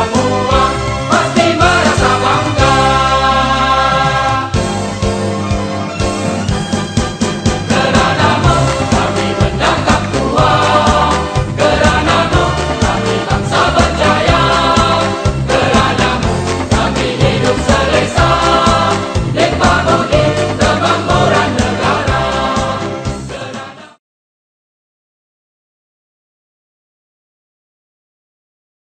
amor.